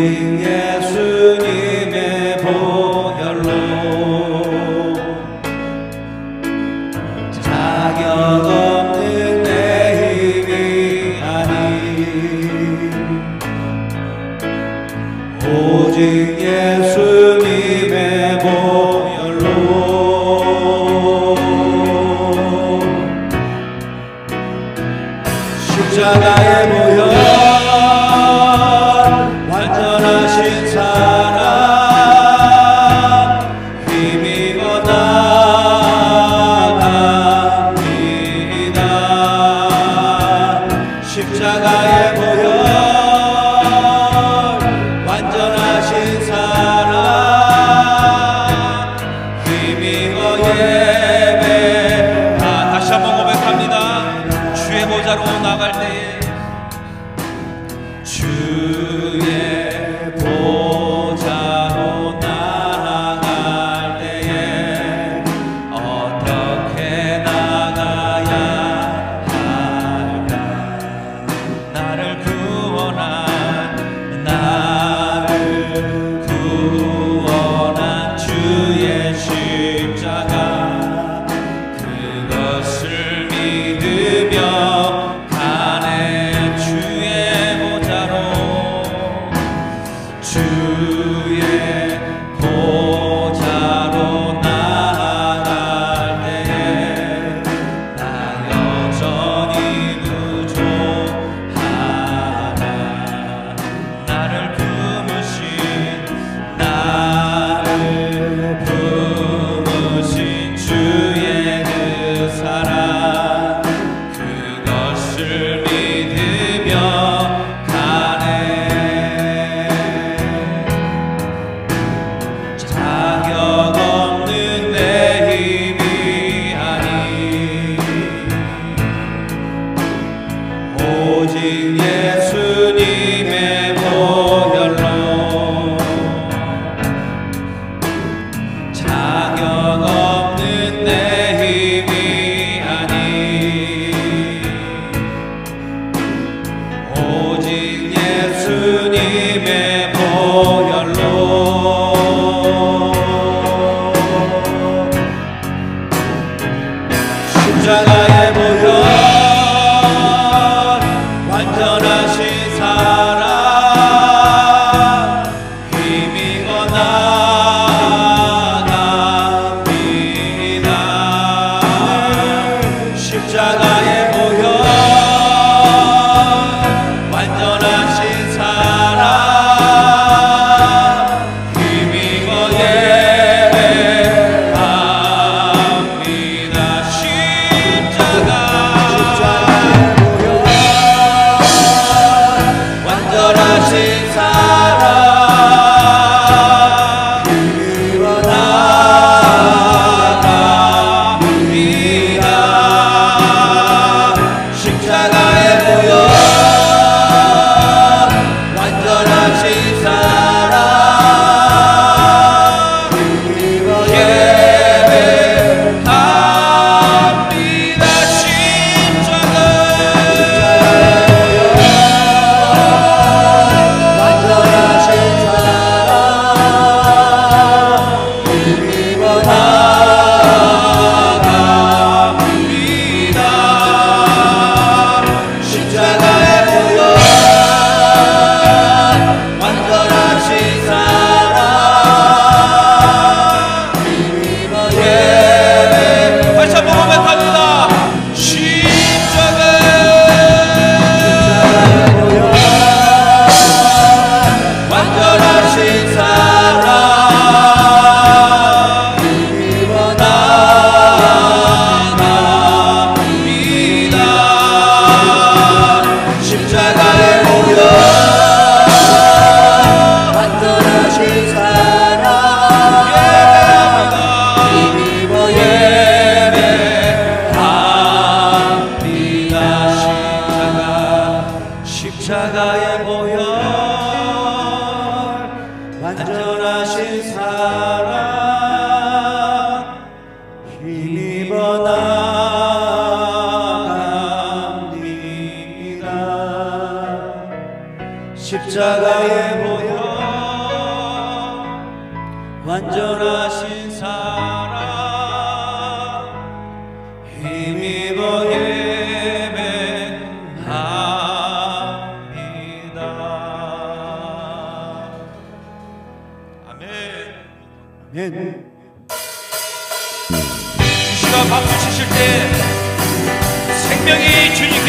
구원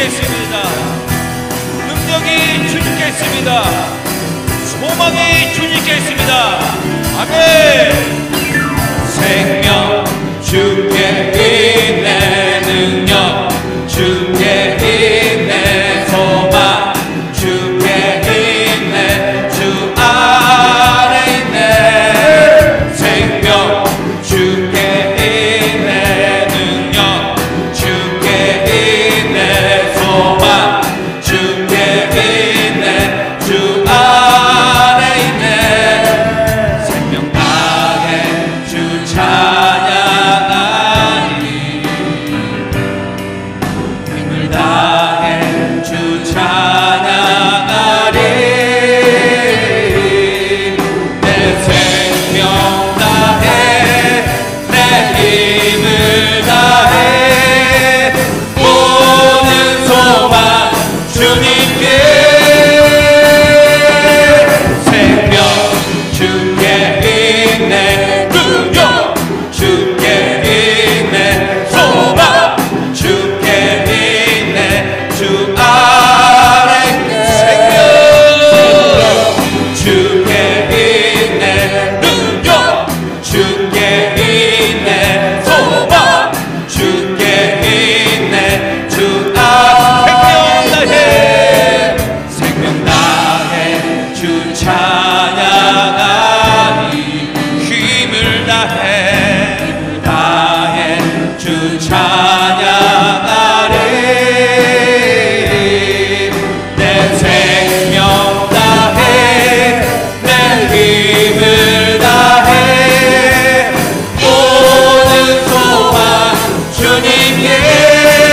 죽겠습니다. 능력이 주님겠습니다. 소망이 주님겠습니다. 아멘. 생명 주께 있네. yeah.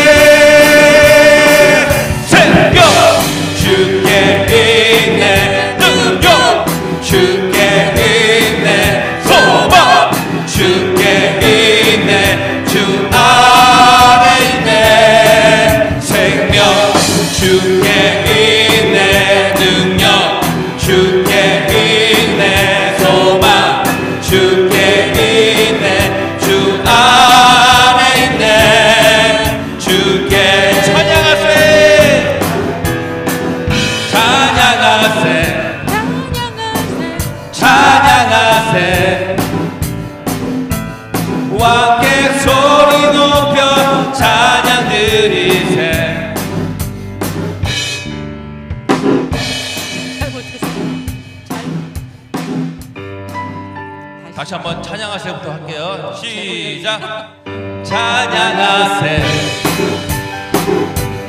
같이 한번 찬양하세요부터 할게요. 시작. 찬양하세.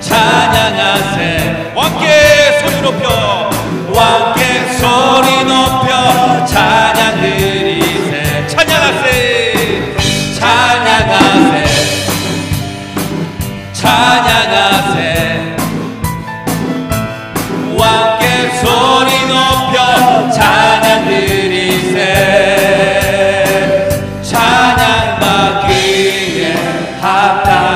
찬양하세. 함께 소리 높여. have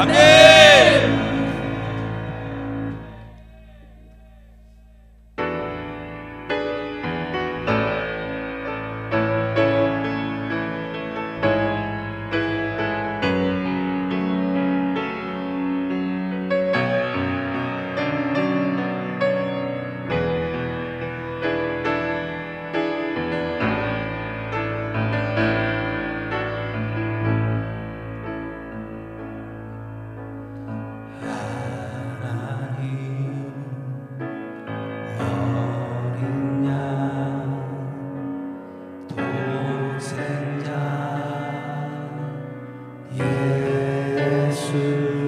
아멘. 예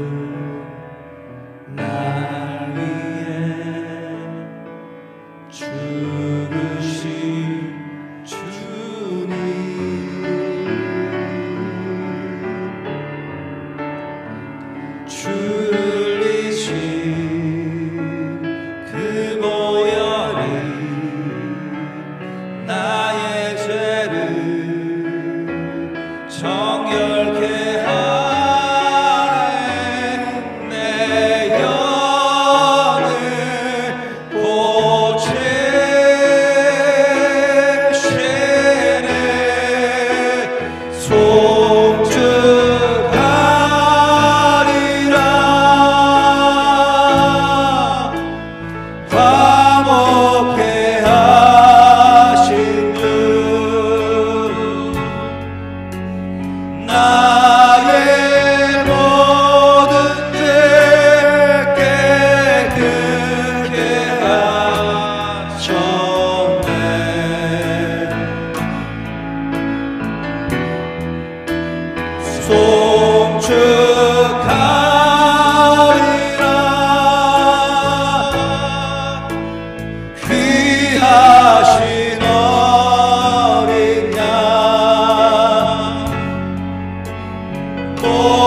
For.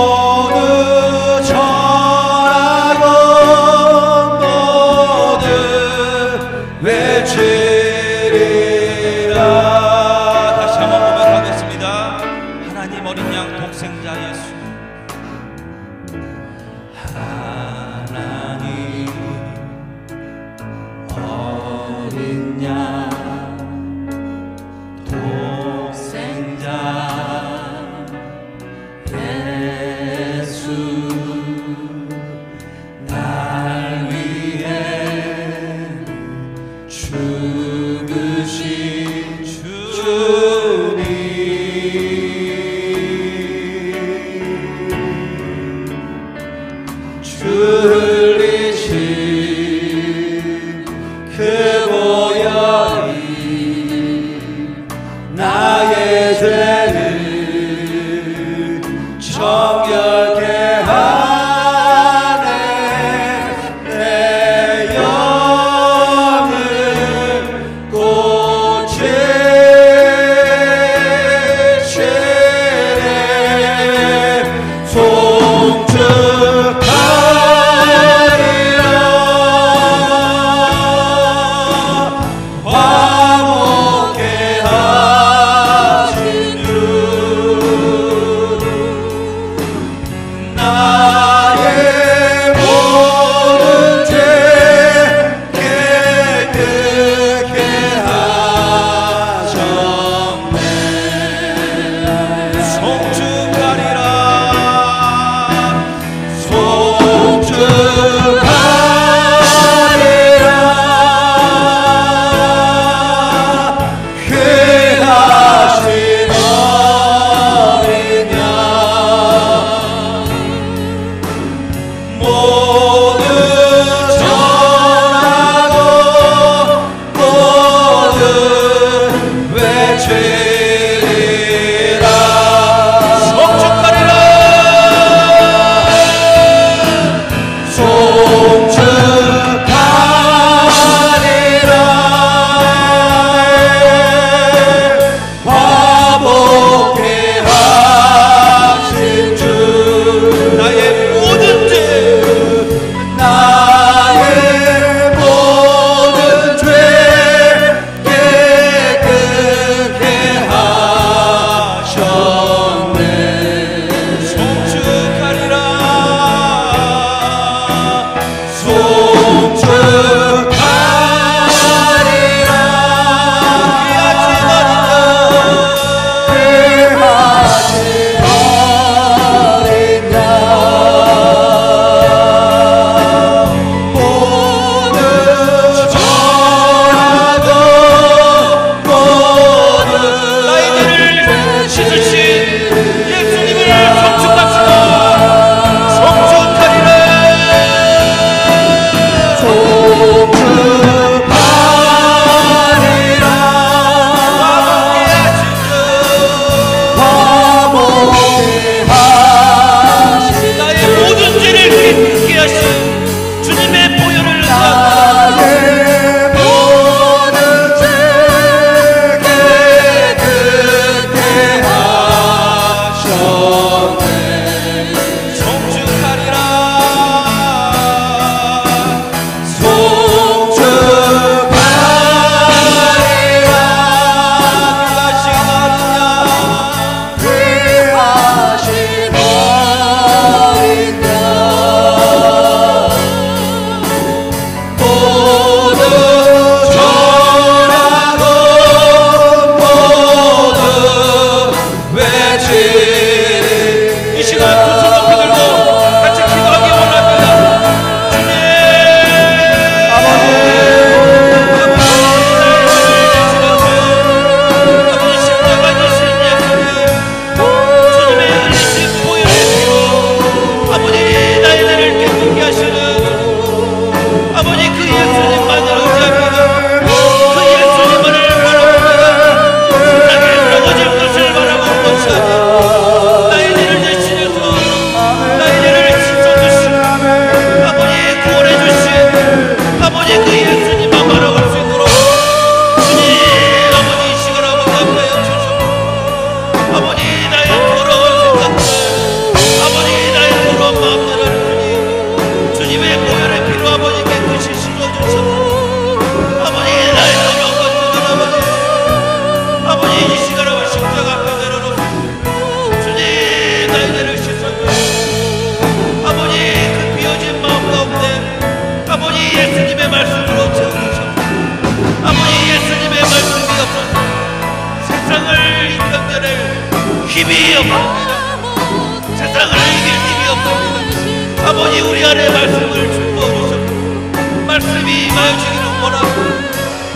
사유지기를 원하고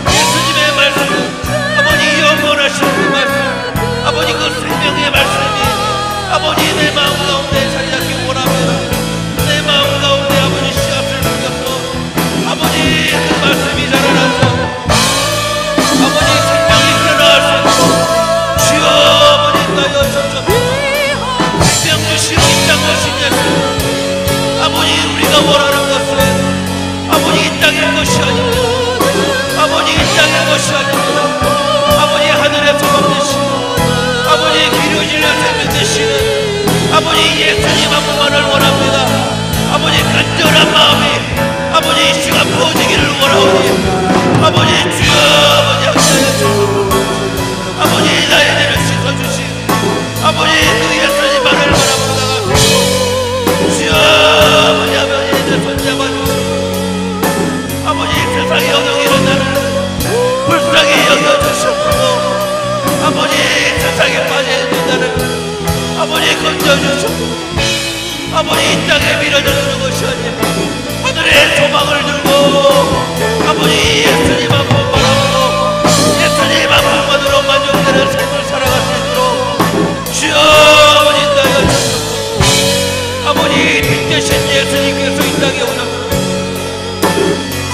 예수님의 그 말씀 아버지 영원하신 아버지 그 생명의 말씀이 아버지 내 마음 밀어넣는 것이 아니라 하늘의 소망을 들고 아버지 예수님 한 번 바라보고 예수님 한 번만으로 만족되는 삶을 살아갈 수 있도록 주여 아버지 나여 주옵소서 아버지 빛 대신 예수님께서 이 땅에 오셨소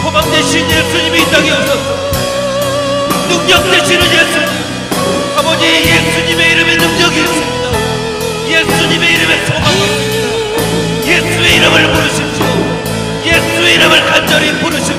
소망 대신 예수님이 이 땅에 오셨소 이름을 부르십시오. 예수 이름을 간절히 부르십시오.